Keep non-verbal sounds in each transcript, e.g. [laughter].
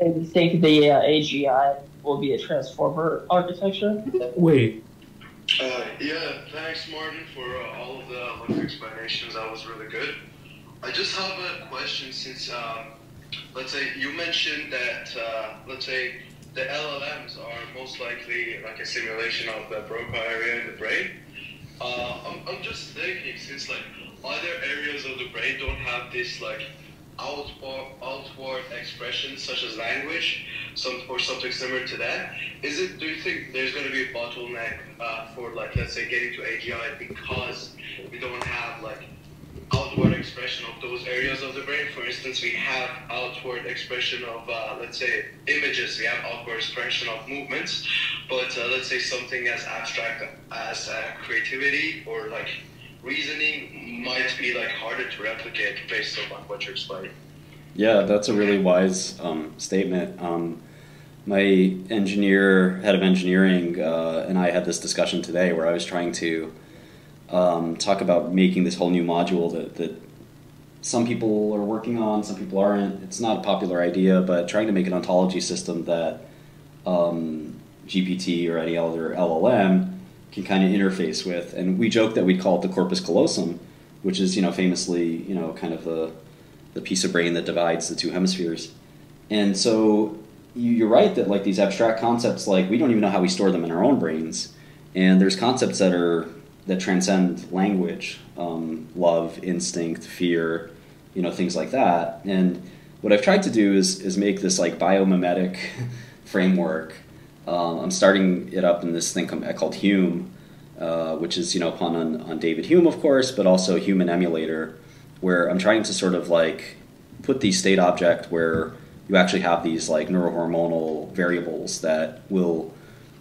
and think the uh, AGI will be a transformer architecture. Wait. Uh, yeah, thanks, Martin, for uh, all of the like, explanations. That was really good. I just have a question since, um, let's say, you mentioned that, uh, let's say, the LLMs are most likely like a simulation of the Broca area in the brain. Uh, I'm, I'm just thinking, since like other areas of the brain don't have this like outward, outward expression such as language, some or something similar to that. Is it? Do you think there's going to be a bottleneck uh, for like let's say getting to AGI because we don't have like outward expression of those areas of the brain? For instance, we have outward expression of uh, let's say images. We have outward expression of movements, but uh, let's say something as abstract as uh, creativity or like reasoning might be like harder to replicate based on what you're explaining. Yeah, that's a really wise um, statement. Um, my engineer, head of engineering, uh, and I had this discussion today where I was trying to um, talk about making this whole new module that, that some people are working on, some people aren't. It's not a popular idea, but trying to make an ontology system that um, GPT or any other LLM can kind of interface with. And we joke that we'd call it the corpus callosum, which is you know famously you know kind of the the piece of brain that divides the two hemispheres. And so you, are right that like these abstract concepts, like we don't even know how we store them in our own brains. And there's concepts that are that transcend language, um, love, instinct, fear, you know, things like that. And what I've tried to do is is make this like biomimetic [laughs] framework um, I'm starting it up in this thing called Hume, uh, which is you know pun on, on David Hume, of course, but also Human Emulator, where I'm trying to sort of like put the state object where you actually have these like neurohormonal variables that will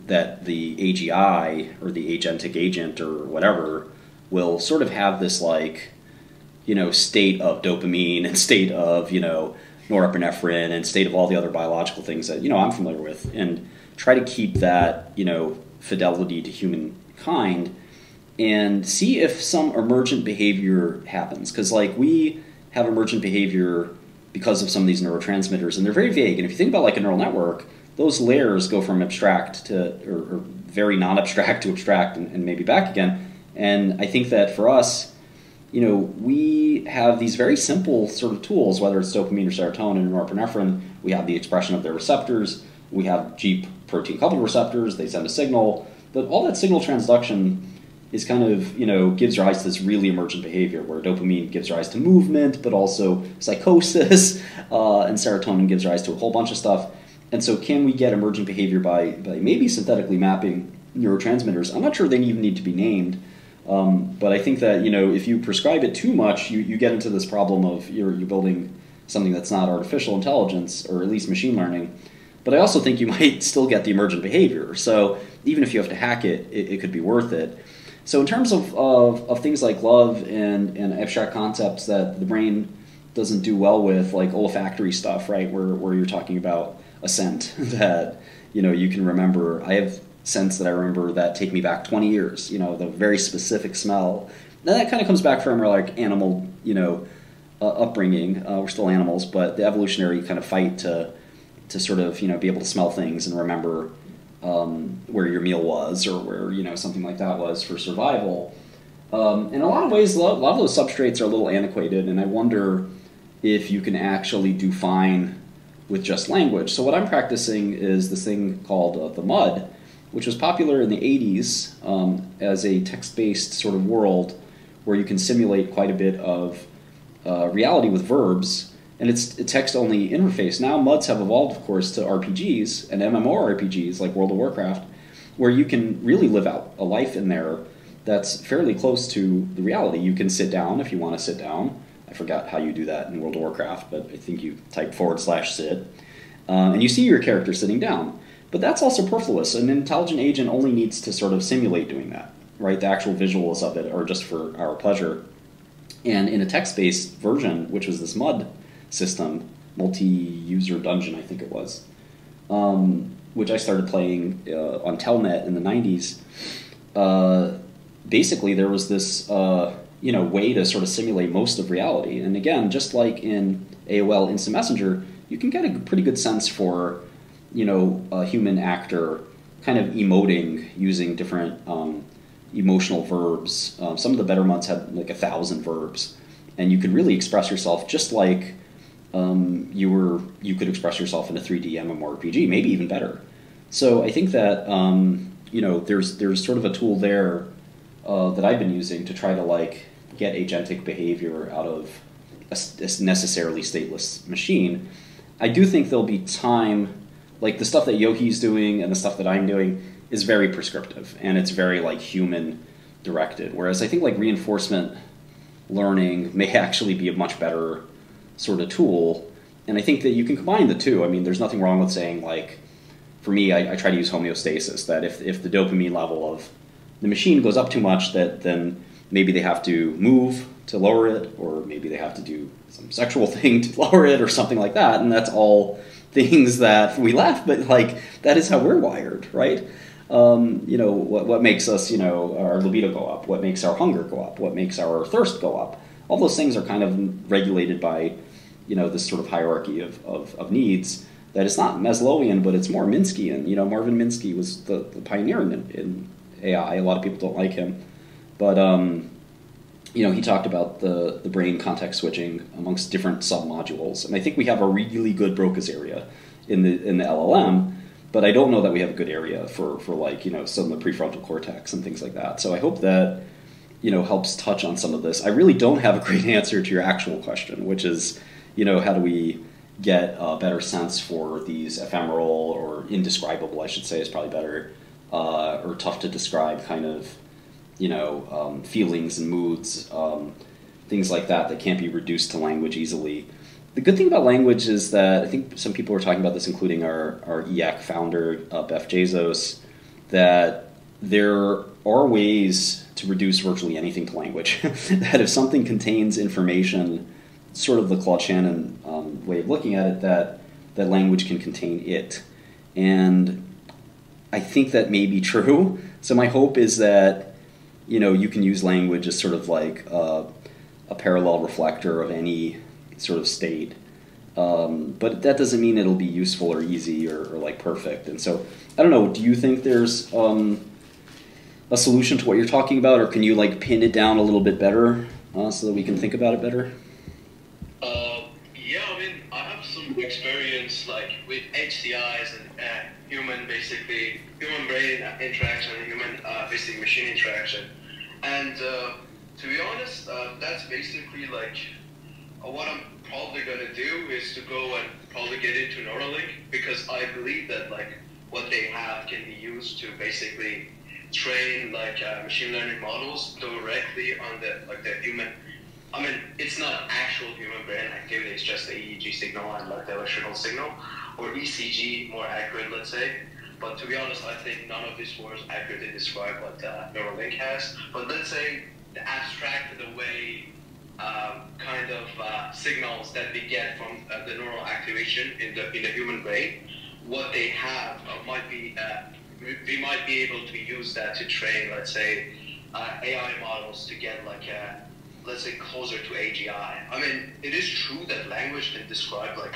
that the AGI or the agentic agent or whatever will sort of have this like you know state of dopamine and [laughs] state of you know norepinephrine and state of all the other biological things that you know I'm familiar with. And try to keep that, you know, fidelity to humankind and see if some emergent behavior happens. Because, like, we have emergent behavior because of some of these neurotransmitters, and they're very vague. And if you think about like a neural network, those layers go from abstract to, or, or very non abstract to abstract and, and maybe back again. And I think that for us, you know, we have these very simple sort of tools, whether it's dopamine or serotonin or norepinephrine, we have the expression of their receptors, we have G protein coupled receptors, they send a signal, but all that signal transduction is kind of, you know, gives rise to this really emergent behavior where dopamine gives rise to movement, but also psychosis, [laughs] uh, and serotonin gives rise to a whole bunch of stuff. And so, can we get emergent behavior by, by maybe synthetically mapping neurotransmitters? I'm not sure they even need to be named. Um, but I think that you know if you prescribe it too much, you, you get into this problem of you're, you're building something that's not artificial intelligence or at least machine learning, but I also think you [laughs] might still get the emergent behavior. So even if you have to hack it, it, it could be worth it. So in terms of, of, of, things like love and, and abstract concepts that the brain doesn't do well with, like olfactory stuff, right, where, where you're talking about a scent [laughs] that you know you can remember. I have scents that I remember that take me back 20 years. You know, the very specific smell. Now that kind of comes back from our like animal, you know, uh, upbringing. Uh, we're still animals, but the evolutionary kind of fight to to sort of you know be able to smell things and remember um, where your meal was or where you know something like that was for survival. Um, in a lot of ways, a lot, of those substrates are a little antiquated, and I wonder if you can actually do fine with just language. So what I'm practicing is this thing called uh, the MUD, which was popular in the 80s um, as a text-based sort of world where you can simulate quite a bit of uh, reality with verbs and it's a text only interface. Now MUDs have evolved, of course, to RPGs and MMORPGs like World of Warcraft, where you can really live out a life in there that's fairly close to the reality. You can sit down if you want to sit down. I forgot how you do that in World of Warcraft, but I think you type forward slash sit. Uh, and you see your character sitting down. But that's all superfluous. An intelligent agent only needs to sort of simulate doing that, right? The actual visuals of it are just for our pleasure. And in a text based version, which was this MUD system, multi-user dungeon, I think it was, um, which I started playing uh, on Telnet in the '90s. Uh, basically, there was this uh, you know way to sort of simulate most of reality, and again, just like in AOL Instant Messenger, you can get a pretty good sense for, you know, a human actor kind of emoting using different um, emotional verbs. Um, some of the better MUDs had like a thousand verbs, and you could really express yourself just like um, you were you could express yourself in a 3D MMORPG, maybe even better. So I think that um, you know there's there's sort of a tool there uh, that I've been using to try to like get agentic behavior out of a, a necessarily stateless machine. I do think there'll be time, like the stuff that Yohi's doing and the stuff that I'm doing is very prescriptive and it's very like human directed. Whereas I think like reinforcement learning may [laughs] actually be a much better sort of tool. And I think that you can combine the two. I mean, there's nothing wrong with saying like, for me, I, I try to use homeostasis. That if if the dopamine level of the machine goes up too much, that then maybe they have to move to lower it, or maybe they have to do some sexual [laughs] thing to lower it, or something like that. And that's all things that we laugh, but like that is how we're wired, right? Um, you know, what, what makes us, you know, our libido go up? What makes our hunger go up? What makes our thirst go up? All those things are kind of regulated by, you know, this sort of hierarchy of, of, of needs that is not Maslowian, but it's more Minskyan. You know, Marvin Minsky was the, the pioneer in, in AI. A lot of people don't like him. But um, you know, he talked about the, the brain context switching amongst different submodules, and I think we have a really good Broca's area in the in the LLM, but I don't know that we have a good area for for like you know some of the prefrontal cortex and things like that. So I hope that you know helps touch on some of this. I really don't have a great [laughs] answer to your actual question, which is you know how do we get a better sense for these ephemeral or indescribable, I should say, is probably better, uh, or tough to describe kind of you know, um, feelings and moods, um, things like that that can't be reduced to language easily. The good thing about language is that I think some people were talking about this, including our, our EAC founder, uh, Beff Jezos, that there are ways to reduce virtually anything to language. [laughs] that if something contains information, sort of the Claude Shannon um, way of looking at it, that, that language can contain it. And I think that may be [laughs] true. So my hope is that you know, you can use language as sort of like uh, a parallel reflector of any sort of state. Um, but that doesn't mean it'll be useful or easy or, or, like perfect. And so, I don't know. Do you think there's um, a solution to what you're talking about, or can you like pin it down a little bit better uh, so that we can think about it better? Uh, yeah, I mean, I have some experience like with HCIs and uh, human, basically human brain interaction and human uh, basically machine interaction. And uh, to be honest, uh, that's basically like what I'm probably gonna do is to go and probably get into Neuralink because I believe that like what they have can be used to basically train like uh, machine learning models directly on the like the human. I mean, it's not actual human brain activity; it's just the EEG signal and like the electrical signal, or ECG, more accurate, let's say. But to be honest, I think none of these words accurately describe what uh, Neuralink has. But let's say the abstract the way um, kind of uh, signals that we get from uh, the neural activation in the in the human brain, what they have uh, might be uh, we might be able to use that to train, let's say, uh, AI models to get like a let's say closer to AGI. I mean, it is true that language can describe like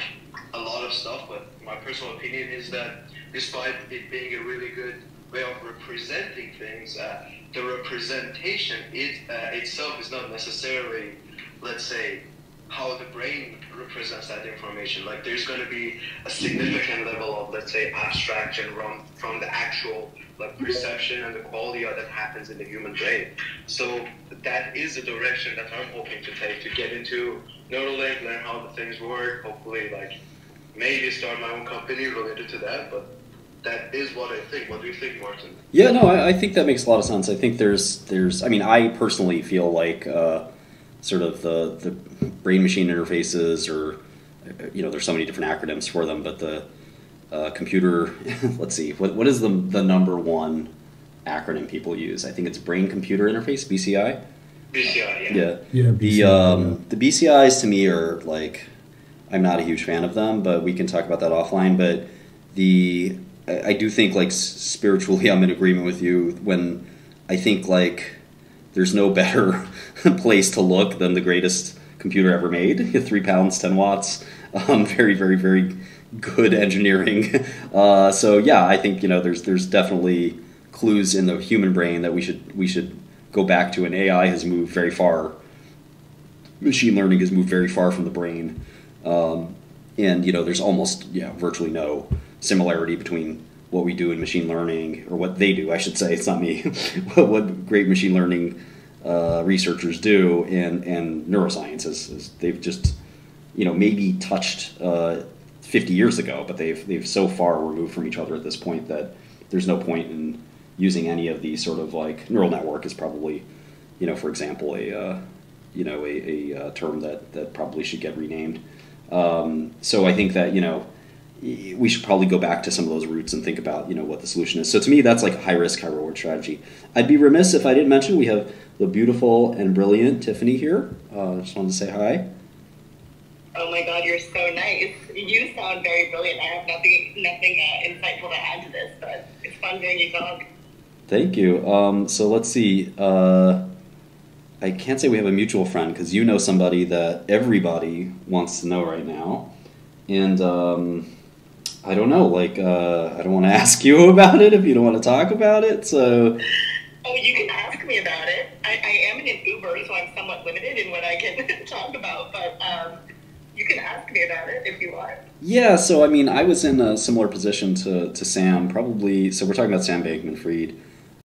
a lot of stuff, but my personal opinion is that despite it being a really good way of representing things, uh, the representation it, uh, itself is not necessarily, let's say, how the brain represents that information. Like there's going to be a significant level of, let's say, abstraction from, from the actual like perception and the quality that happens in the human brain. So that is the direction that I'm hoping to take to get into Neuralink, learn how the things work, hopefully like maybe start my own company related to that, but that is what I think. What do you think, Martin? Yeah, no, I, I think that makes a lot of sense. I think there's there's I mean, I personally feel like uh, sort of the the brain machine interfaces, or you know, there's so many different acronyms for them, but the uh, computer. [laughs] let's see, what what is the the number one acronym people use? I think it's brain computer interface (BCI). BCI, yeah. Yeah. Yeah, The BCI, um, yeah. the BCIs to me are like, I'm not a huge fan of them, but we can talk about that offline. But the I, I do think like spiritually, I'm in agreement with you when I think like there's no better [laughs] place to look than the greatest computer ever made. [laughs] Three pounds, ten watts. um, [laughs] very, very, very good engineering. Uh, so yeah, I think you know there's there's definitely clues in the human brain that we should we should go back to. And AI has moved very far. Machine learning has moved very far from the brain, um, and you know there's almost yeah virtually no similarity between what we do in machine learning or what they do. I should say it's not me. [laughs] what great machine learning uh, researchers do and and neuroscience is, is, they've just you know maybe touched uh, 50 years ago, but they've they've so far removed from each other at this point that there's no point in using any of these sort of like neural network is probably you know for example a uh, you know a, a, uh, term that that probably should get renamed. Um, so I think that you know we should probably go back to some of those roots and think about you know what the solution is. So to me, that's like a high risk, high reward strategy. I'd be remiss if I didn't mention we have the beautiful and brilliant Tiffany here. Uh, just wanted to say hi. Oh my God, you're so nice. You sound very brilliant. I have nothing, nothing uh, insightful to add to this, but it's fun hearing you talk. Thank you. Um, so let's see. Uh, I can't say we have a mutual friend because you know somebody that everybody wants to know right now, and um, I don't know. Like, uh, I don't want to [laughs] ask you about it if you don't want to talk about it. So. Oh, you can ask me about it. I, I am in an Uber, so I'm somewhat limited in what I can [laughs] talk about, but um, you can ask me about it if you want. Yeah, so I mean, I was in a similar position to, to Sam, probably. So we're talking about Sam Bankman Fried.